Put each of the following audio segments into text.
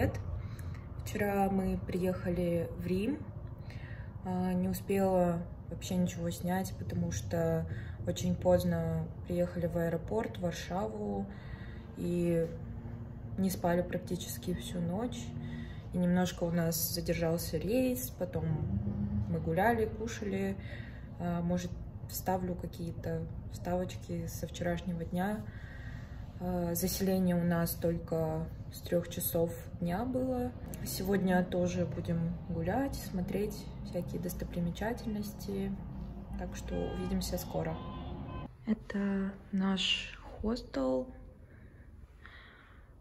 привет! Вчера мы приехали в Рим. А, не успела вообще ничего снять, потому что очень поздно приехали в аэропорт, в Варшаву. И не спали практически всю ночь. И немножко у нас задержался рейс, потом мы гуляли, кушали. А, может, вставлю какие-то вставочки со вчерашнего дня. А, заселение у нас только с трех часов дня было. Сегодня тоже будем гулять, смотреть всякие достопримечательности. Так что увидимся скоро. Это наш хостел.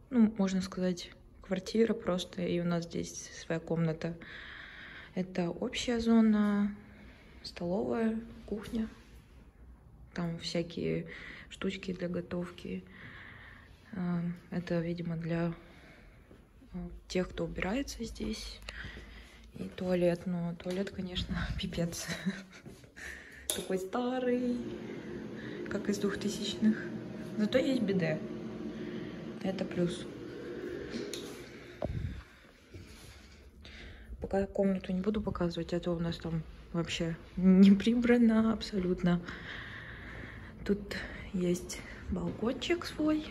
Ну, можно сказать, квартира просто, и у нас здесь своя комната. Это общая зона, столовая, кухня. Там всякие штучки для готовки. А, это, видимо, для а, тех, кто убирается здесь. И туалет. Но туалет, конечно, пипец. Такой старый, как из двухтысячных. Зато есть биде. Это плюс. Пока комнату не буду показывать, а у нас там вообще не прибрано абсолютно. Тут есть балкончик свой.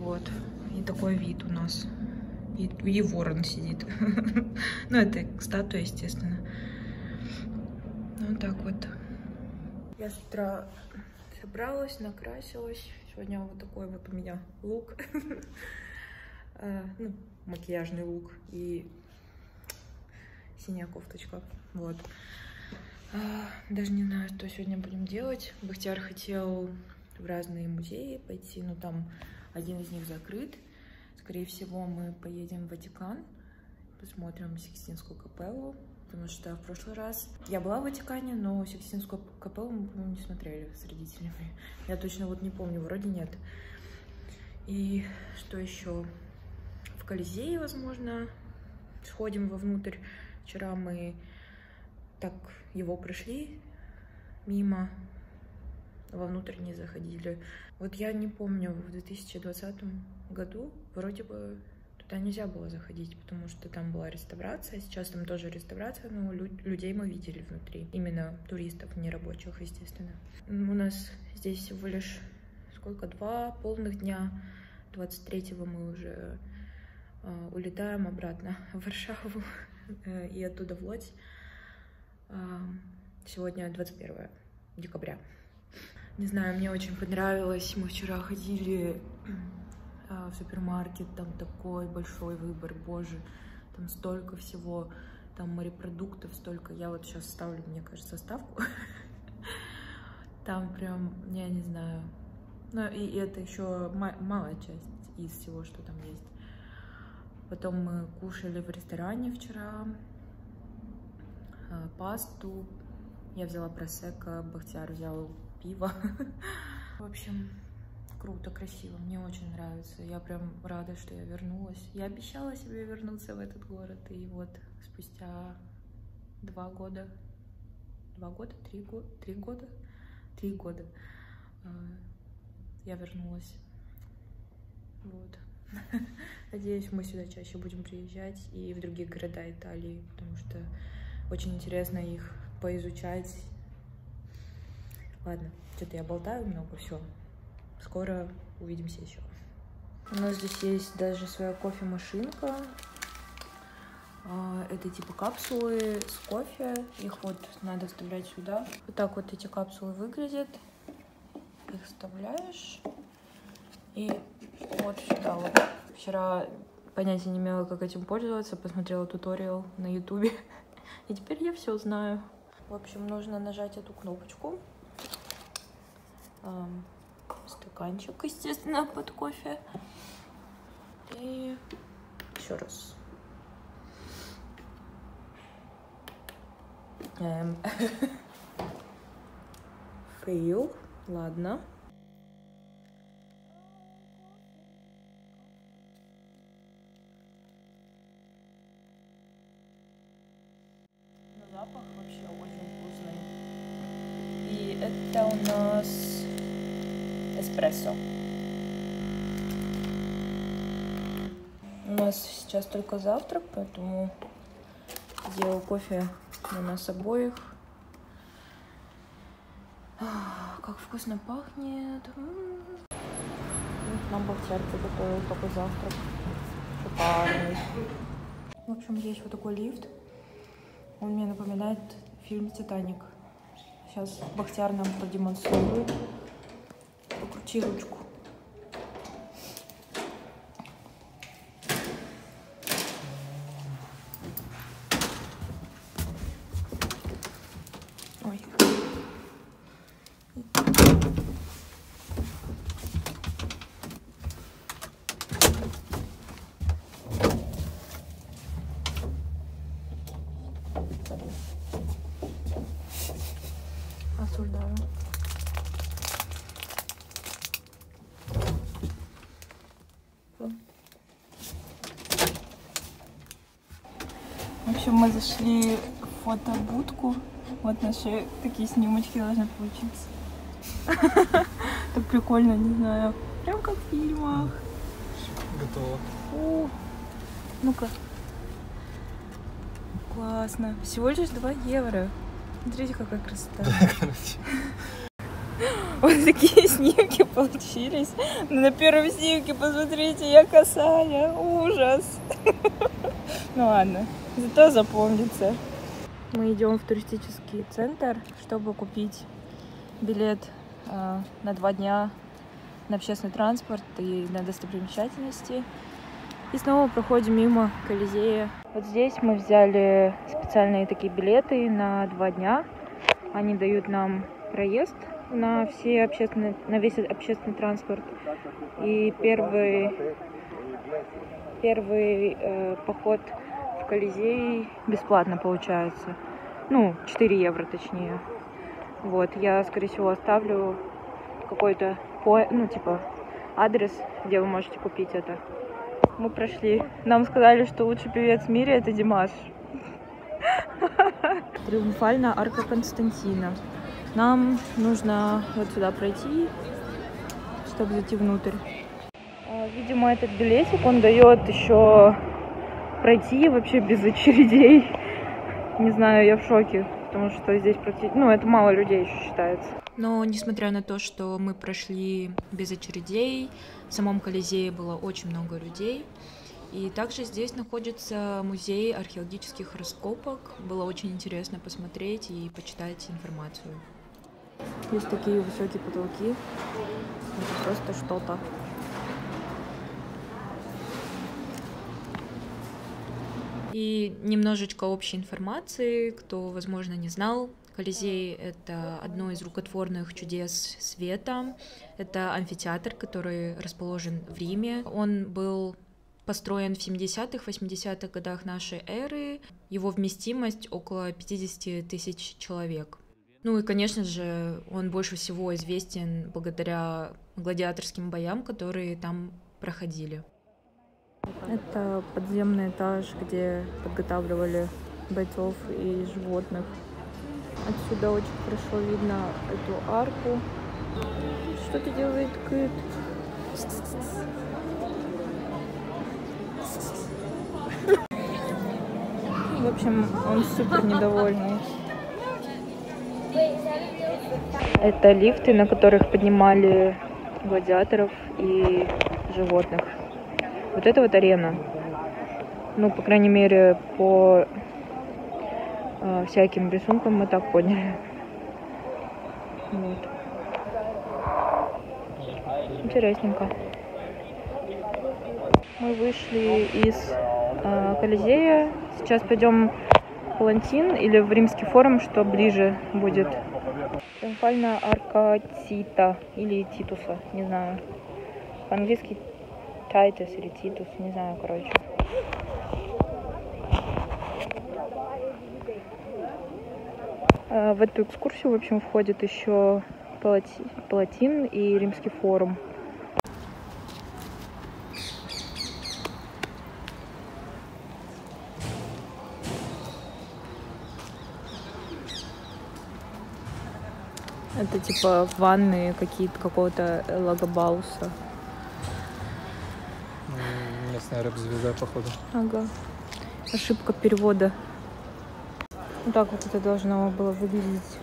Вот. И такой вид у нас. И, и ворон сидит. ну, это статуя, естественно. Вот так вот. Я с утра собралась, накрасилась. Сегодня вот такой вот у меня лук. А, ну, макияжный лук и синяя кофточка. Вот. А, даже не знаю, что сегодня будем делать. Бахтияр хотел в разные музеи пойти, но там один из них закрыт. Скорее всего, мы поедем в Ватикан, посмотрим Сикстинскую капеллу, потому что в прошлый раз я была в Ватикане, но Сикстинскую капеллу мы, по-моему, не смотрели с родителями. Я точно вот не помню, вроде нет. И что еще? В Колизее, возможно, сходим вовнутрь. Вчера мы так его прошли мимо, вовнутрь не заходили. Вот я не помню, в 2020 году вроде бы туда нельзя было заходить, потому что там была реставрация. Сейчас там тоже реставрация, но людей мы видели внутри. Именно туристов, не рабочих, естественно. У нас здесь всего лишь сколько? Два полных дня. 23-го мы уже э, улетаем обратно в Варшаву э, и оттуда в Лодзь. Э, сегодня 21 декабря. Не знаю, мне очень понравилось. Мы вчера ходили а, в супермаркет, там такой большой выбор, боже, там столько всего, там морепродуктов столько. Я вот сейчас ставлю, мне кажется, ставку. Там прям, я не знаю. Ну и это еще малая часть из всего, что там есть. Потом мы кушали в ресторане вчера а, пасту. Я взяла просека, Бахтияр взял пиво. В общем, круто, красиво. Мне очень нравится. Я прям рада, что я вернулась. Я обещала себе вернуться в этот город. И вот спустя два года, два года, три года, три года, три года а, я вернулась. Вот. Надеюсь, мы сюда чаще будем приезжать и в другие города Италии, потому что очень интересно их поизучать Ладно, что-то я болтаю много, все. Скоро увидимся еще. У нас здесь есть даже своя кофемашинка. А, это типа капсулы с кофе. Их вот надо вставлять сюда. Вот так вот эти капсулы выглядят. Их вставляешь. И вот сюда вот. Вчера понятия не имела, как этим пользоваться. Посмотрела туториал на ютубе. И теперь я все знаю. В общем, нужно нажать эту кнопочку стаканчик, естественно, под кофе. И еще раз. Эм. Фейл. Ладно. запах вообще очень вкусный. И это у нас эспрессо. У нас сейчас только завтрак, поэтому сделал кофе на нас обоих. Как вкусно пахнет. Нам Бахтяр приготовил такой завтрак. Шикарный. В общем, есть вот такой лифт. Он мне напоминает фильм «Титаник». Сейчас Бахтяр нам продемонстрирует. Ручку. Ой. Осуждаю. В общем, мы зашли в фотобудку. Вот наши такие снимочки должны получиться. Так прикольно, не знаю. Прям как в фильмах. Готово. Ну-ка. Классно. Всего лишь 2 евро. Смотрите, какая красота. Короче. Вот такие снимки получились. Но на первом снимке, посмотрите, я косая. Ужас. Ну ладно, зато запомнится. Мы идем в туристический центр, чтобы купить билет э, на два дня на общественный транспорт и на достопримечательности. И снова проходим мимо Колизея. Вот здесь мы взяли специальные такие билеты на два дня. Они дают нам проезд на все общественные, на весь общественный транспорт. И первый, первый э, поход в Колизей бесплатно получается. Ну, 4 евро точнее. Вот, я, скорее всего, оставлю какой-то, ну, типа, адрес, где вы можете купить это. Мы прошли. Нам сказали, что лучший певец в мире это Димаш. Триумфальная арка Константина. Нам нужно вот сюда пройти, чтобы зайти внутрь. А, Видимо, этот билетик, он дает еще пройти вообще без очередей. Не знаю, я в шоке, потому что здесь практически... Ну, это мало людей еще считается. Но несмотря на то, что мы прошли без очередей, в самом Колизее было очень много людей. И также здесь находится музей археологических раскопок. Было очень интересно посмотреть и почитать информацию. Есть такие высокие потолки. Это просто что-то. И немножечко общей информации, кто, возможно, не знал. Колизей — это одно из рукотворных чудес света. Это амфитеатр, который расположен в Риме. Он был построен в 70-х, 80-х годах нашей эры. Его вместимость около 50 тысяч человек. Ну и, конечно же, он больше всего известен благодаря гладиаторским боям, которые там проходили. Это подземный этаж, где подготавливали бойцов и животных. Отсюда очень хорошо видно эту арку. Что-то делает кыт. В общем, он супер недовольный. Это лифты, на которых поднимали гладиаторов и животных. Вот это вот арена. Ну, по крайней мере, по э, всяким рисункам мы так поняли. Вот. Интересненько. Мы вышли из э, Колизея. Сейчас пойдем в Палантин или в Римский форум, что ближе будет. Триумфальная арка Тита или Титуса, не знаю. По-английски Тайтус или Титус, не знаю, короче. А, В эту экскурсию, в общем, входит еще Палати- Палатин и Римский форум. Это типа ванны какие-то какого-то Лагобауса. Местная рэп-звезда, походу. Ага. Ошибка перевода. Вот так вот это должно было выглядеть.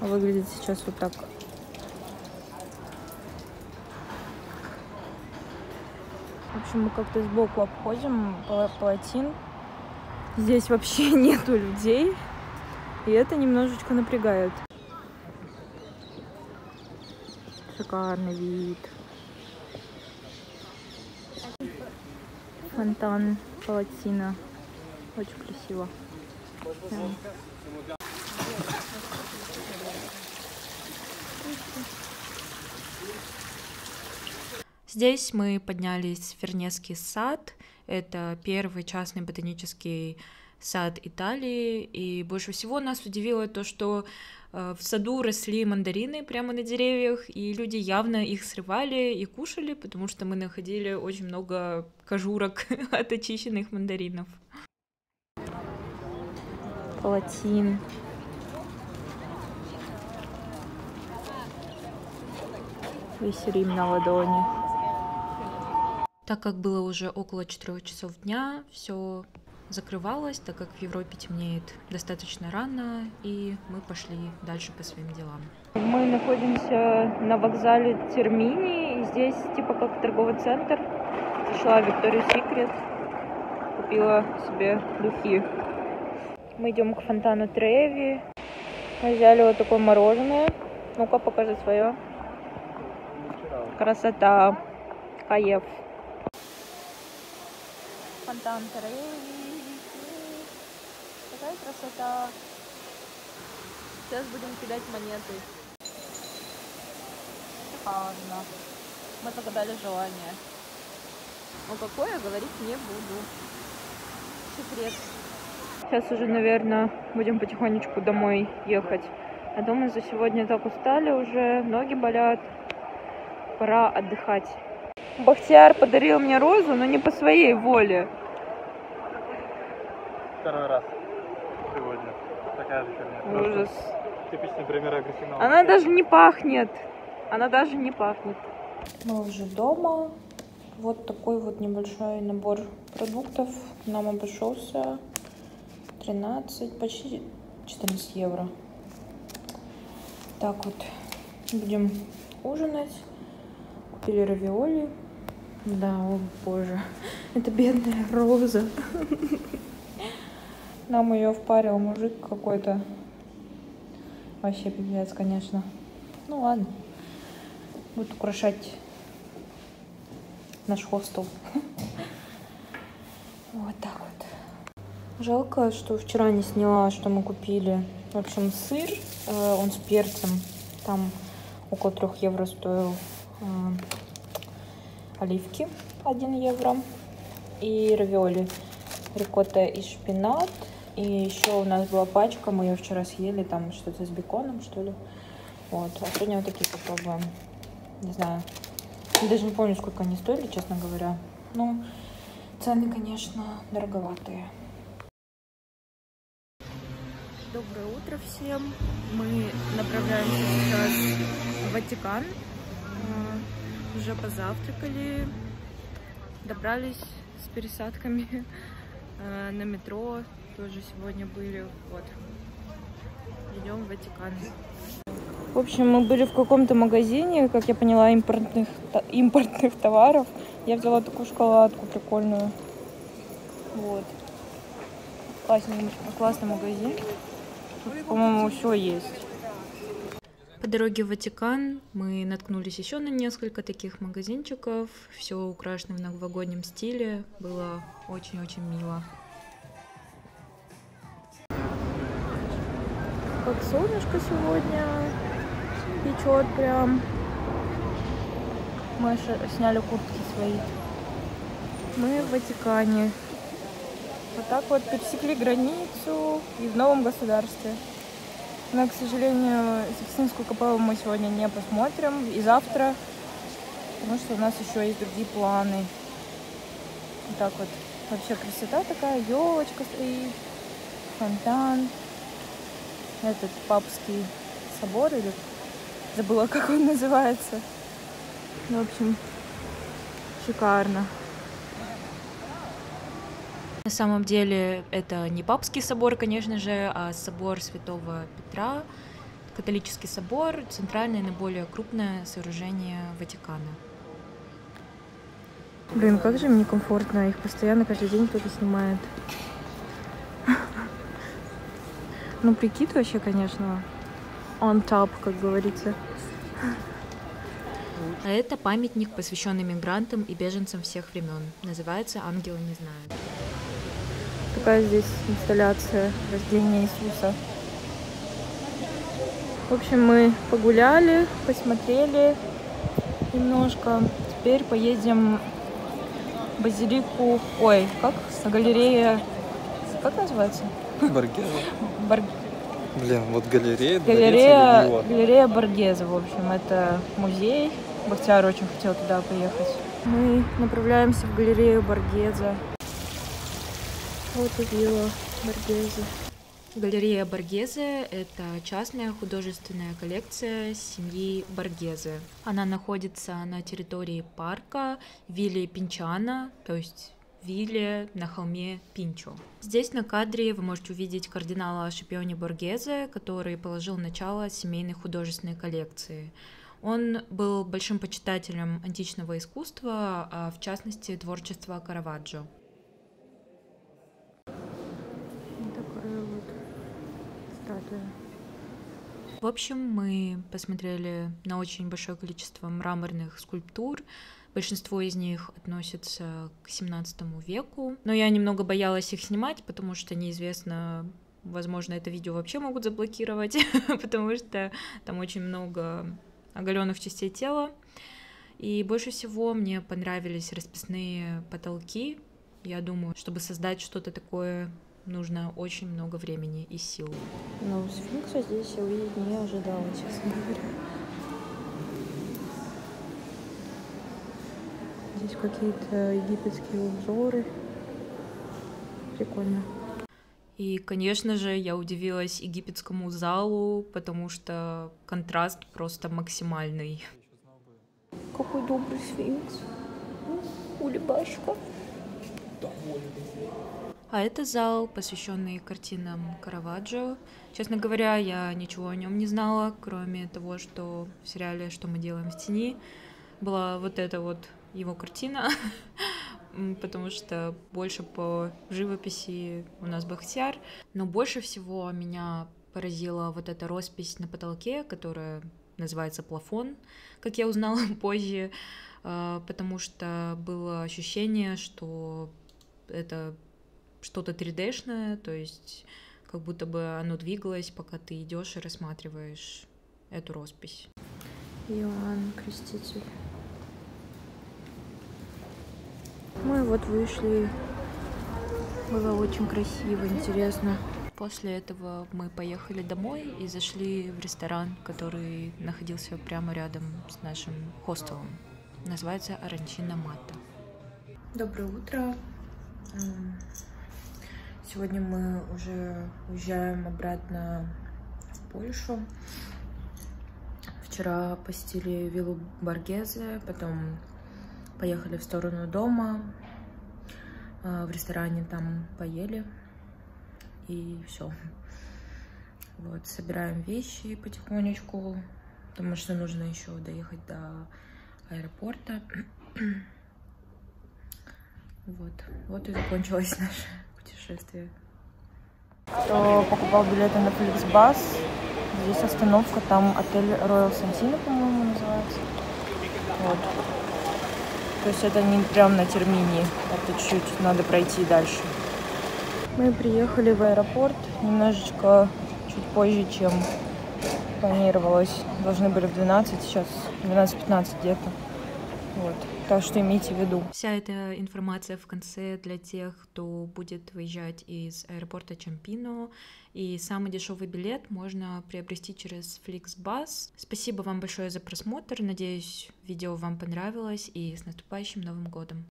А выглядит сейчас вот так. В общем, мы как-то сбоку обходим палатин. Здесь вообще нету людей. И это немножечко напрягает. Шикарный вид. Фонтан палатина. Очень красиво. Здесь мы поднялись в Фернесский сад. Это первый частный ботанический сад Италии. И больше всего нас удивило то, что в саду росли мандарины прямо на деревьях, и люди явно их срывали и кушали, потому что мы находили очень много кожурок от очищенных мандаринов. Палатин. Весь Рим на ладони. Так как было уже около 4 часов дня, все закрывалось, так как в Европе темнеет достаточно рано, и мы пошли дальше по своим делам. Мы находимся на вокзале Термини, и здесь типа как торговый центр. Зашла в Victoria's Secret, купила себе духи. Мы идем к фонтану Треви. Мы взяли вот такое мороженое. Ну-ка, покажи свое. Красота. Каев. Фонтан Треви. Какая красота. Сейчас будем кидать монеты. Шикарно. Мы загадали желание. Но какое, говорить не буду. Секрет. Сейчас уже, наверное, будем потихонечку домой ехать. А дома за сегодня так устали уже, ноги болят. Пора отдыхать. Бахтияр подарил мне розу, но не по своей воле. Второй раз. Такая же херня. Ужас. Типичный пример агрессивного. Она даже не пахнет. Она даже не пахнет. Мы уже дома. Вот такой вот небольшой набор продуктов нам обошелся 13, почти 14 евро. Так вот, будем ужинать. Купили равиоли. Да, о боже, это бедная роза. Нам ее впарил мужик какой-то. Вообще пипец, конечно. Ну ладно. Будет украшать наш хостел. Вот так вот. Жалко, что вчера не сняла, что мы купили. В общем, сыр, э, он с перцем. Там около трех евро стоил э, оливки 1 евро. И равиоли. Рикотта и шпинат. И еще у нас была пачка, мы ее вчера съели, там что-то с беконом, что ли. Вот. А сегодня вот такие попробуем. Не знаю. Даже не помню, сколько они стоили, честно говоря. Ну, цены, конечно, дороговатые. Доброе утро всем. Мы направляемся сейчас в Ватикан. А, Уже позавтракали. Добрались с пересадками а, на метро. Тоже сегодня были. Вот. Идем в Ватикан. В общем, мы были в каком-то магазине, как я поняла, импортных, импортных товаров. Я взяла такую шоколадку прикольную. Вот. Классный, классный магазин. По-моему, все есть. По дороге в Ватикан мы наткнулись еще на несколько таких магазинчиков. Все украшено в новогоднем стиле. Было очень-очень мило. Как солнышко сегодня печет прям. Мы сняли куртки свои. Мы в Ватикане. Вот так вот пересекли границу и в новом государстве. Но, к сожалению, Сикстинскую капеллу мы сегодня не посмотрим. И завтра, потому что у нас еще есть другие планы. Вот так вот. Вообще красота такая, елочка стоит, фонтан. Этот папский собор или забыла, как он называется. Ну, в общем, шикарно. На самом деле это не папский собор, конечно же, а собор Святого Петра, католический собор, центральное, наиболее крупное сооружение Ватикана. Блин, как же мне комфортно, их постоянно каждый день кто-то снимает. Ну, прикид вообще, конечно, on top, как говорится. А это памятник, посвященный мигрантам и беженцам всех времен. Называется «Ангелы не знают». Такая здесь инсталляция рождения Иисуса. В общем, мы погуляли, посмотрели немножко. Теперь поедем в базилику... Ой, как? Галерея... Как называется? Боргезе. Бор... Блин, вот галерея, галерея, галерея Боргезе, в общем, это музей. Бахтияр очень хотел туда поехать. Мы направляемся в галерею Боргезе. Вот и вилла Боргезе. Галерея Боргезе — это частная художественная коллекция семьи Боргезе. Она находится на территории парка Вилли Пинчана, то есть вилле на холме Пинчо. Здесь на кадре вы можете увидеть кардинала Шипиони Боргезе, который положил начало семейной художественной коллекции. Он был большим почитателем античного искусства, а в частности творчества Караваджо. Такая вот статуя. В общем, мы посмотрели на очень большое количество мраморных скульптур, Большинство из них относятся к 17 веку. Но я немного боялась их снимать, потому что неизвестно, возможно, это видео вообще могут заблокировать, потому что там очень много оголенных частей тела. И больше всего мне понравились расписные потолки. Я думаю, чтобы создать что-то такое, нужно очень много времени и сил. Но сфинкса здесь я увидеть не ожидала, честно говоря. Здесь какие-то египетские узоры. Прикольно. И, конечно же, я удивилась египетскому залу, потому что контраст просто максимальный. Какой добрый сфинкс. Улыбашка. А это зал, посвященный картинам Караваджо. Честно говоря, я ничего о нем не знала, кроме того, что в сериале «Что мы делаем в тени» была вот эта вот его картина, потому что больше по живописи у нас Бахтияр, но больше всего меня поразила вот эта роспись на потолке, которая называется плафон, как я узнала позже, а, потому что было ощущение, что это что-то 3D-шное, то есть как будто бы оно двигалось, пока ты идешь и рассматриваешь эту роспись. Иоанн Креститель. Мы вот вышли. Было очень красиво, интересно. После этого мы поехали домой и зашли в ресторан, который находился прямо рядом с нашим хостелом. Называется Аранчина Мата. Доброе утро. Сегодня мы уже уезжаем обратно в Польшу. Вчера посетили виллу Баргезе, потом поехали в сторону дома, а, в ресторане там поели и все. Вот, собираем вещи потихонечку, потому что нужно еще доехать до аэропорта. Вот, вот и закончилось наше путешествие. Кто покупал билеты на Flixbus, здесь остановка, там отель Royal Santino, по-моему, называется. Вот. То есть это не прям на термине, это чуть-чуть надо пройти дальше. Мы приехали в аэропорт немножечко чуть позже, чем планировалось. Должны были в 12, сейчас 12-15 где-то. Вот. Так что имейте в виду. Вся эта информация в конце для тех, кто будет выезжать из аэропорта Чампино. И самый дешевый билет можно приобрести через Flixbus. Спасибо вам большое за просмотр. Надеюсь, видео вам понравилось. И с наступающим Новым годом!